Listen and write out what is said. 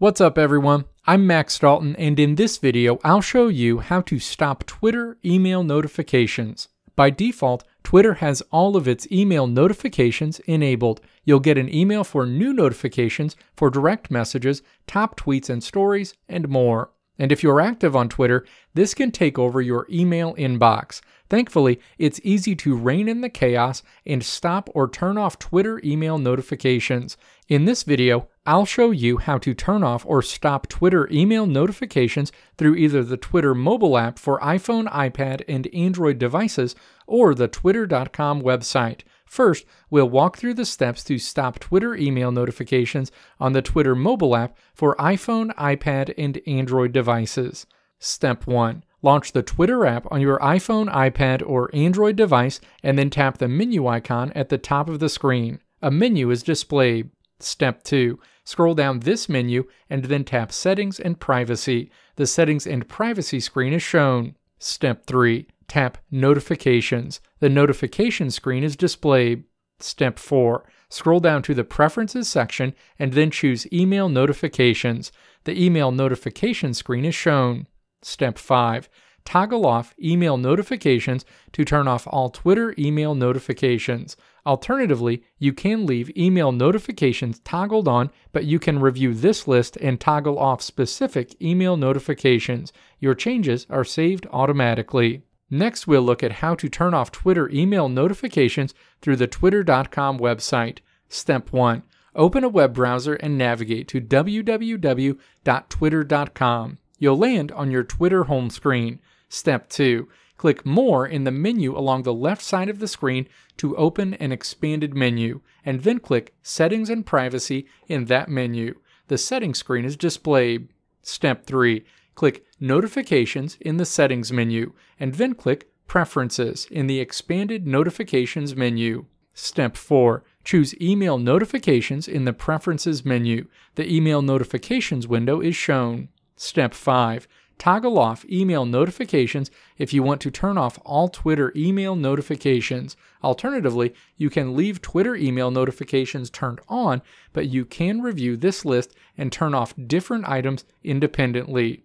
What's up everyone? I'm Max Dalton and in this video I'll show you how to stop Twitter email notifications. By default, Twitter has all of its email notifications enabled. You'll get an email for new notifications, for direct messages, top tweets and stories, and more. And if you're active on Twitter, this can take over your email inbox. Thankfully, it's easy to rein in the chaos and stop or turn off Twitter email notifications. In this video, I'll show you how to turn off or stop Twitter email notifications through either the Twitter mobile app for iPhone, iPad, and Android devices or the twitter.com website. First, we'll walk through the steps to stop Twitter email notifications on the Twitter mobile app for iPhone, iPad, and Android devices. Step 1. Launch the Twitter app on your iPhone, iPad, or Android device and then tap the menu icon at the top of the screen. A menu is displayed. Step 2. Scroll down this menu and then tap Settings and Privacy. The Settings and Privacy screen is shown. Step 3 tap Notifications. The notification screen is displayed. Step 4. Scroll down to the Preferences section and then choose Email Notifications. The email notification screen is shown. Step 5. Toggle off email notifications to turn off all Twitter email notifications. Alternatively, you can leave email notifications toggled on, but you can review this list and toggle off specific email notifications. Your changes are saved automatically. Next, we'll look at how to turn off Twitter email notifications through the twitter.com website. Step 1. Open a web browser and navigate to www.twitter.com. You'll land on your Twitter home screen. Step 2. Click More in the menu along the left side of the screen to open an expanded menu, and then click Settings and Privacy in that menu. The settings screen is displayed. Step 3 click Notifications in the Settings menu, and then click Preferences in the expanded Notifications menu. Step 4. Choose Email Notifications in the Preferences menu. The Email Notifications window is shown. Step 5. Toggle off email notifications if you want to turn off all Twitter email notifications. Alternatively, you can leave Twitter email notifications turned on, but you can review this list and turn off different items independently.